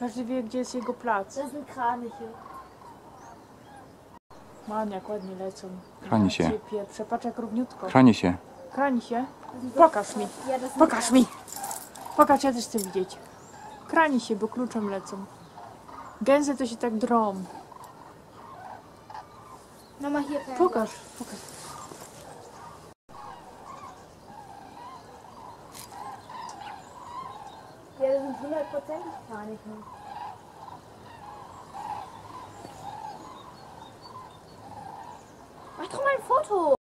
Każdy wie, gdzie jest jego plac. Das sind Kraniche. Man, jak ładnie lecą. Chrani się. Pieprze, patrz jak równiutko. Chrani się. Krani się. Pokaż mi. Pokaż mi. Pokaż, ja też chcę widzieć. Krani się, bo kluczem lecą. Gęzy to się tak drą. Nochmal hier Pokaż, pokaż. Das sind hundertprozentig Kraniche. Mach doch mal ein Foto.